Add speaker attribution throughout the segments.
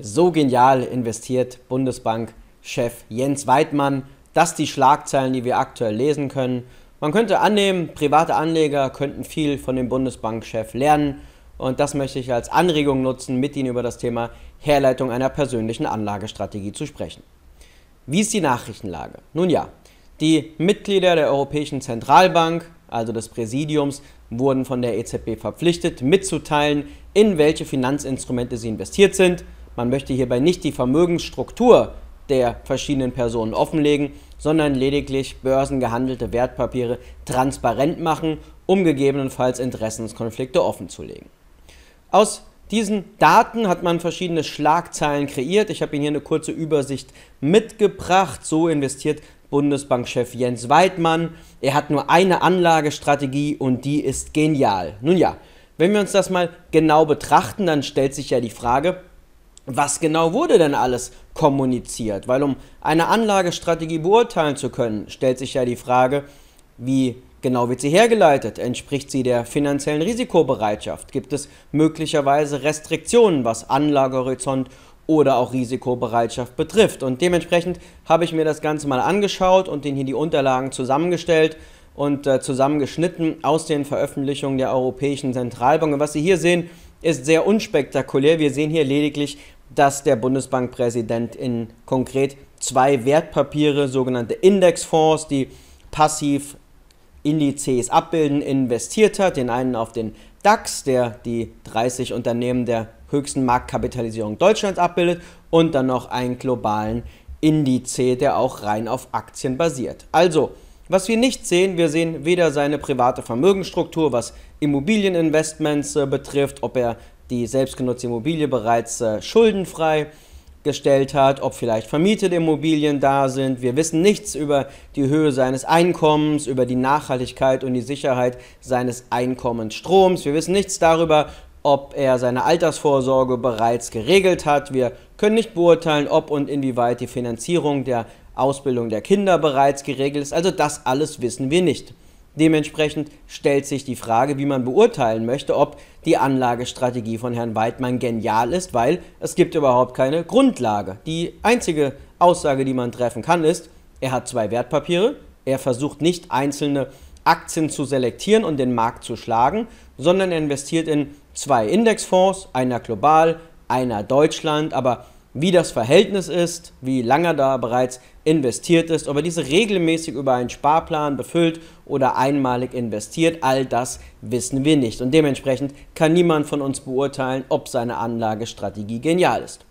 Speaker 1: So genial investiert Bundesbank-Chef Jens Weidmann. Das die Schlagzeilen, die wir aktuell lesen können. Man könnte annehmen, private Anleger könnten viel von dem Bundesbankchef lernen. Und das möchte ich als Anregung nutzen, mit Ihnen über das Thema Herleitung einer persönlichen Anlagestrategie zu sprechen. Wie ist die Nachrichtenlage? Nun ja, die Mitglieder der Europäischen Zentralbank, also des Präsidiums, wurden von der EZB verpflichtet, mitzuteilen, in welche Finanzinstrumente sie investiert sind man möchte hierbei nicht die Vermögensstruktur der verschiedenen Personen offenlegen, sondern lediglich börsengehandelte Wertpapiere transparent machen, um gegebenenfalls Interessenskonflikte offenzulegen. Aus diesen Daten hat man verschiedene Schlagzeilen kreiert. Ich habe Ihnen hier eine kurze Übersicht mitgebracht. So investiert Bundesbankchef Jens Weidmann. Er hat nur eine Anlagestrategie und die ist genial. Nun ja, wenn wir uns das mal genau betrachten, dann stellt sich ja die Frage, was genau wurde denn alles kommuniziert? Weil um eine Anlagestrategie beurteilen zu können, stellt sich ja die Frage, wie genau wird sie hergeleitet? Entspricht sie der finanziellen Risikobereitschaft? Gibt es möglicherweise Restriktionen, was Anlagehorizont oder auch Risikobereitschaft betrifft? Und dementsprechend habe ich mir das Ganze mal angeschaut und Ihnen hier die Unterlagen zusammengestellt und äh, zusammengeschnitten aus den Veröffentlichungen der Europäischen Zentralbank. Und was Sie hier sehen, ist sehr unspektakulär. Wir sehen hier lediglich dass der Bundesbankpräsident in konkret zwei Wertpapiere, sogenannte Indexfonds, die passiv Indizes abbilden, investiert hat. Den einen auf den DAX, der die 30 Unternehmen der höchsten Marktkapitalisierung Deutschlands abbildet, und dann noch einen globalen Indiz, der auch rein auf Aktien basiert. Also, was wir nicht sehen, wir sehen weder seine private Vermögensstruktur, was Immobilieninvestments äh, betrifft, ob er die selbstgenutzte Immobilie bereits äh, schuldenfrei gestellt hat, ob vielleicht vermietete Immobilien da sind. Wir wissen nichts über die Höhe seines Einkommens, über die Nachhaltigkeit und die Sicherheit seines Einkommensstroms. Wir wissen nichts darüber, ob er seine Altersvorsorge bereits geregelt hat. Wir können nicht beurteilen, ob und inwieweit die Finanzierung der Ausbildung der Kinder bereits geregelt ist. Also das alles wissen wir nicht. Dementsprechend stellt sich die Frage, wie man beurteilen möchte, ob die Anlagestrategie von Herrn Weidmann genial ist, weil es gibt überhaupt keine Grundlage. Die einzige Aussage, die man treffen kann, ist, er hat zwei Wertpapiere, er versucht nicht einzelne Aktien zu selektieren und den Markt zu schlagen, sondern er investiert in zwei Indexfonds, einer global, einer Deutschland, aber wie das Verhältnis ist, wie lange da bereits investiert ist, ob er diese regelmäßig über einen Sparplan befüllt oder einmalig investiert, all das wissen wir nicht. Und dementsprechend kann niemand von uns beurteilen, ob seine Anlagestrategie genial ist.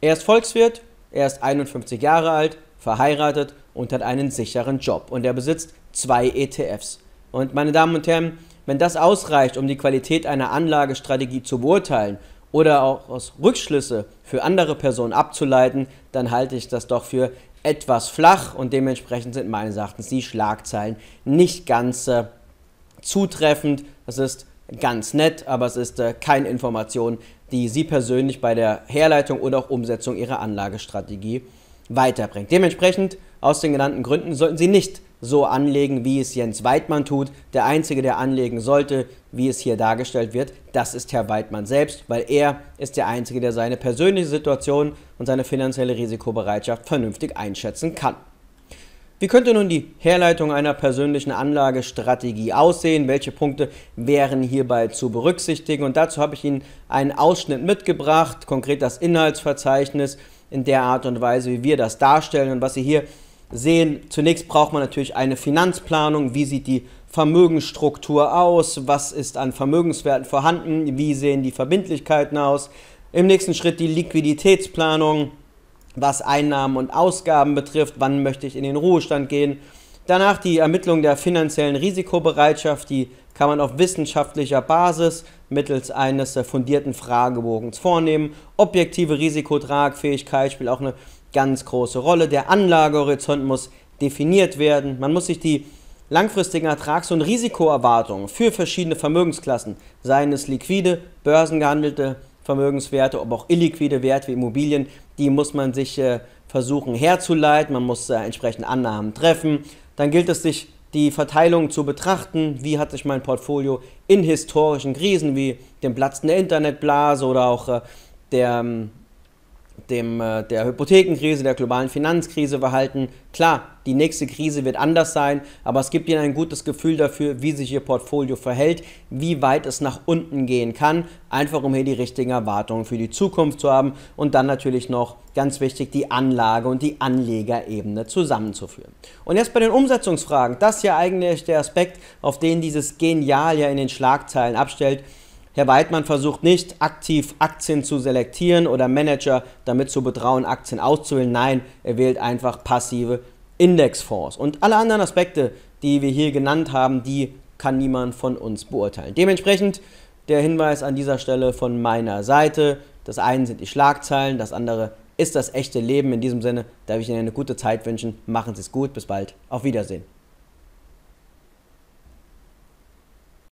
Speaker 1: Er ist Volkswirt, er ist 51 Jahre alt, verheiratet und hat einen sicheren Job. Und er besitzt zwei ETFs. Und meine Damen und Herren, wenn das ausreicht, um die Qualität einer Anlagestrategie zu beurteilen oder auch aus Rückschlüsse für andere Personen abzuleiten, dann halte ich das doch für etwas flach und dementsprechend sind meines Erachtens die Schlagzeilen nicht ganz äh, zutreffend. Das ist ganz nett, aber es ist äh, keine Information, die Sie persönlich bei der Herleitung oder auch Umsetzung Ihrer Anlagestrategie weiterbringt. Dementsprechend, aus den genannten Gründen, sollten Sie nicht so anlegen, wie es Jens Weidmann tut. Der Einzige, der anlegen sollte, wie es hier dargestellt wird, das ist Herr Weidmann selbst, weil er ist der Einzige, der seine persönliche Situation und seine finanzielle Risikobereitschaft vernünftig einschätzen kann. Wie könnte nun die Herleitung einer persönlichen Anlagestrategie aussehen? Welche Punkte wären hierbei zu berücksichtigen? Und dazu habe ich Ihnen einen Ausschnitt mitgebracht, konkret das Inhaltsverzeichnis in der Art und Weise, wie wir das darstellen und was Sie hier sehen. Zunächst braucht man natürlich eine Finanzplanung. Wie sieht die Vermögensstruktur aus? Was ist an Vermögenswerten vorhanden? Wie sehen die Verbindlichkeiten aus? Im nächsten Schritt die Liquiditätsplanung, was Einnahmen und Ausgaben betrifft. Wann möchte ich in den Ruhestand gehen? Danach die Ermittlung der finanziellen Risikobereitschaft, die kann man auf wissenschaftlicher Basis mittels eines fundierten Fragebogens vornehmen. Objektive Risikotragfähigkeit spielt auch eine ganz große Rolle. Der Anlagehorizont muss definiert werden. Man muss sich die langfristigen Ertrags- und Risikoerwartungen für verschiedene Vermögensklassen, seien es liquide, börsengehandelte Vermögenswerte, aber auch illiquide Werte wie Immobilien, die muss man sich äh, versuchen herzuleiten. Man muss äh, entsprechend Annahmen treffen. Dann gilt es sich die Verteilung zu betrachten, wie hat sich mein Portfolio in historischen Krisen wie dem Platzen der Internetblase oder auch äh, der ähm, dem, äh, der Hypothekenkrise, der globalen Finanzkrise verhalten. Klar, die nächste Krise wird anders sein, aber es gibt Ihnen ein gutes Gefühl dafür, wie sich Ihr Portfolio verhält, wie weit es nach unten gehen kann, einfach um hier die richtigen Erwartungen für die Zukunft zu haben und dann natürlich noch ganz wichtig, die Anlage und die Anlegerebene zusammenzuführen. Und jetzt bei den Umsetzungsfragen, das ist ja eigentlich der Aspekt, auf den dieses Genial ja in den Schlagzeilen abstellt. Herr Weidmann versucht nicht aktiv Aktien zu selektieren oder Manager damit zu betrauen, Aktien auszuwählen. Nein, er wählt einfach passive Indexfonds. Und alle anderen Aspekte, die wir hier genannt haben, die kann niemand von uns beurteilen. Dementsprechend der Hinweis an dieser Stelle von meiner Seite. Das eine sind die Schlagzeilen, das andere ist das echte Leben. In diesem Sinne darf ich Ihnen eine gute Zeit wünschen. Machen Sie es gut, bis bald. Auf Wiedersehen.